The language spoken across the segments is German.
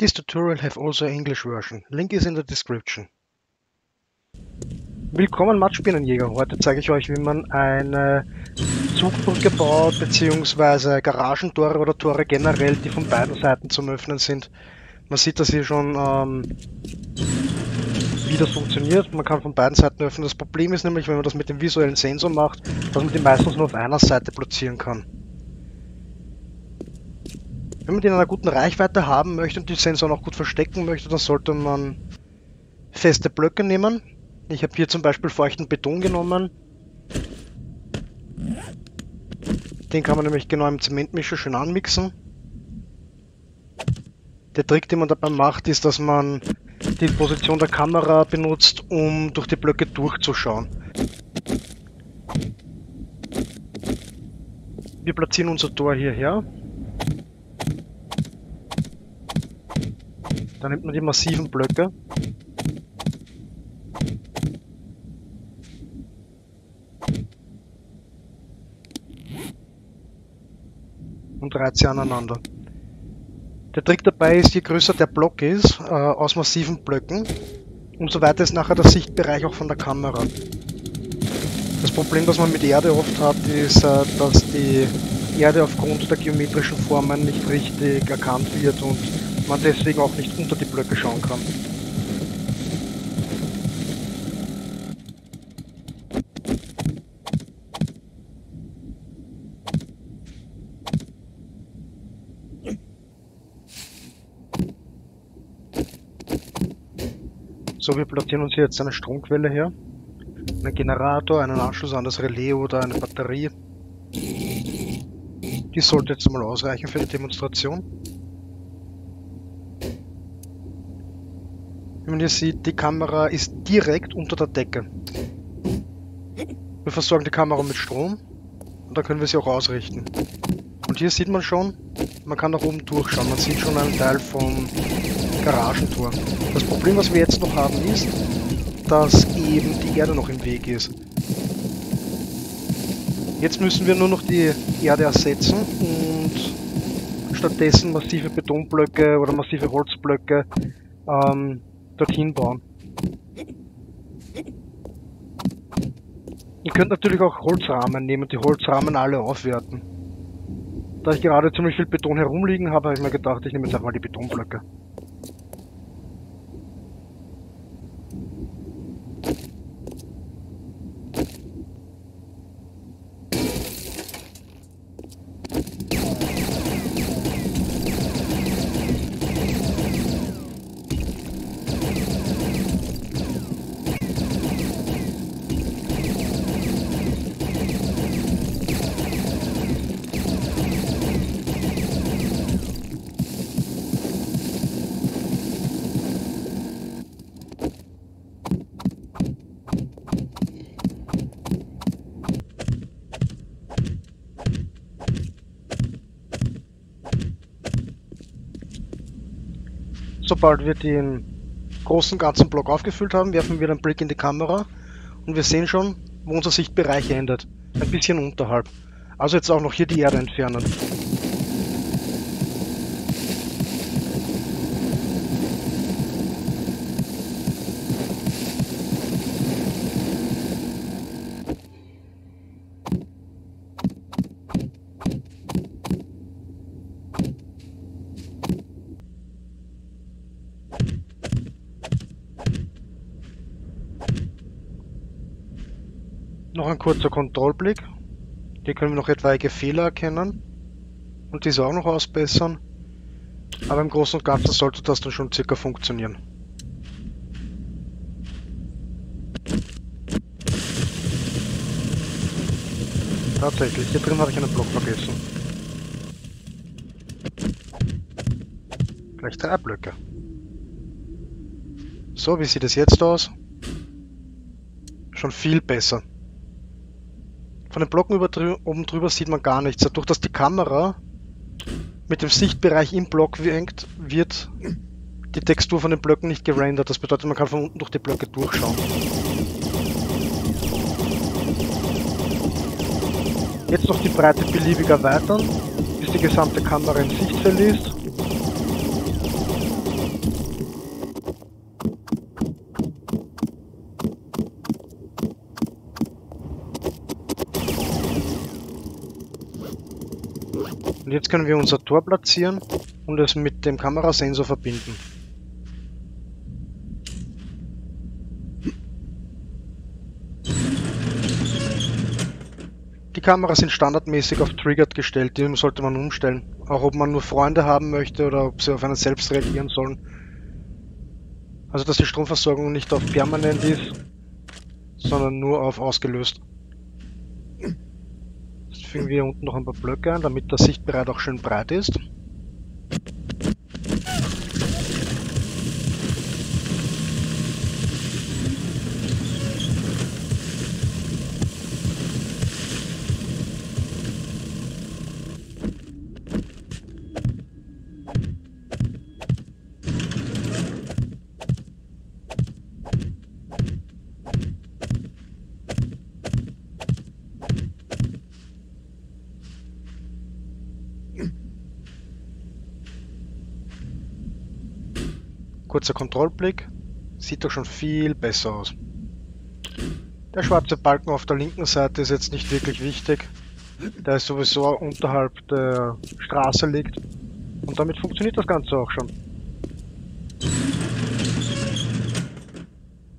This tutorial have also English version. Link is in the description. Willkommen Matschbienenjäger. Heute zeige ich euch, wie man eine Zugbrücke baut, beziehungsweise Garagentore oder Tore generell, die von beiden Seiten zum Öffnen sind. Man sieht das hier schon, ähm, wie das funktioniert. Man kann von beiden Seiten öffnen. Das Problem ist nämlich, wenn man das mit dem visuellen Sensor macht, dass man die meistens nur auf einer Seite platzieren kann. Wenn man die in einer guten Reichweite haben möchte und die Sensor noch gut verstecken möchte, dann sollte man feste Blöcke nehmen. Ich habe hier zum Beispiel feuchten Beton genommen. Den kann man nämlich genau im Zementmischer schön anmixen. Der Trick, den man dabei macht, ist, dass man die Position der Kamera benutzt, um durch die Blöcke durchzuschauen. Wir platzieren unser Tor hierher. Dann nimmt man die massiven Blöcke. Und reiht sie aneinander. Der Trick dabei ist, je größer der Block ist, äh, aus massiven Blöcken, umso weiter ist nachher der Sichtbereich auch von der Kamera. Das Problem, das man mit Erde oft hat, ist, äh, dass die Erde aufgrund der geometrischen Formen nicht richtig erkannt wird und man deswegen auch nicht unter die Blöcke schauen kann. So, wir platzieren uns hier jetzt eine Stromquelle her, einen Generator, einen Anschluss an das Relais oder eine Batterie. Die sollte jetzt mal ausreichen für die Demonstration. Wie man hier sieht, die Kamera ist direkt unter der Decke. Wir versorgen die Kamera mit Strom und dann können wir sie auch ausrichten. Und hier sieht man schon, man kann nach oben durchschauen. Man sieht schon einen Teil vom Garagentor. Das Problem, was wir jetzt noch haben, ist, dass eben die Erde noch im Weg ist. Jetzt müssen wir nur noch die Erde ersetzen und stattdessen massive Betonblöcke oder massive Holzblöcke ähm, dorthin bauen. Ihr könnt natürlich auch Holzrahmen nehmen und die Holzrahmen alle aufwerten. Da ich gerade ziemlich viel Beton herumliegen habe, habe ich mir gedacht, ich nehme jetzt einfach die Betonblöcke. Sobald wir den großen ganzen Block aufgefüllt haben, werfen wir einen Blick in die Kamera und wir sehen schon, wo unser Sichtbereich endet. Ein bisschen unterhalb. Also jetzt auch noch hier die Erde entfernen. Noch ein kurzer Kontrollblick. Hier können wir noch etwaige Fehler erkennen und diese auch noch ausbessern. Aber im Großen und Ganzen sollte das dann schon circa funktionieren. Tatsächlich, hier drin habe ich einen Block vergessen. Gleich drei Blöcke. So, wie sieht es jetzt aus? Schon viel besser. Von den Blocken drü oben drüber sieht man gar nichts. Dadurch, dass die Kamera mit dem Sichtbereich im Block hängt, wird die Textur von den Blöcken nicht gerendert. Das bedeutet, man kann von unten durch die Blöcke durchschauen. Jetzt noch die Breite beliebig erweitern, bis die gesamte Kamera in Sichtfeld ist. Und jetzt können wir unser Tor platzieren und es mit dem Kamerasensor verbinden. Die Kameras sind standardmäßig auf Triggered gestellt, die sollte man umstellen. Auch ob man nur Freunde haben möchte oder ob sie auf einen selbst reagieren sollen. Also dass die Stromversorgung nicht auf permanent ist, sondern nur auf ausgelöst. Fügen wir unten noch ein paar Blöcke ein, damit der Sichtbereich auch schön breit ist. Kurzer Kontrollblick. Sieht doch schon viel besser aus. Der schwarze Balken auf der linken Seite ist jetzt nicht wirklich wichtig, da es sowieso unterhalb der Straße liegt. Und damit funktioniert das Ganze auch schon.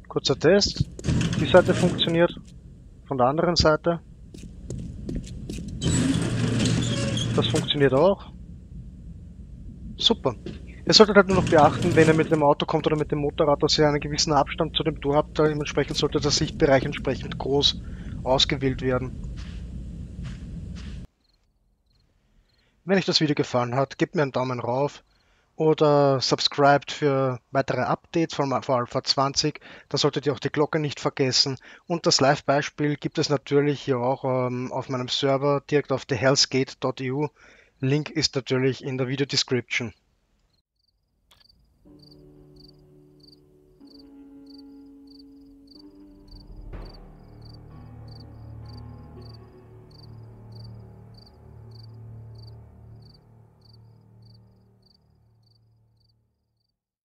Kurzer Test. Die Seite funktioniert. Von der anderen Seite. Das funktioniert auch. Super. Ihr solltet halt nur noch beachten, wenn ihr mit dem Auto kommt oder mit dem Motorrad, dass ihr einen gewissen Abstand zu dem Tor habt. Dementsprechend sollte der Sichtbereich entsprechend groß ausgewählt werden. Wenn euch das Video gefallen hat, gebt mir einen Daumen rauf oder subscribt für weitere Updates von Alpha 20. Da solltet ihr auch die Glocke nicht vergessen. Und das Live-Beispiel gibt es natürlich hier auch ähm, auf meinem Server direkt auf thehellsgate.eu. Link ist natürlich in der Video-Description.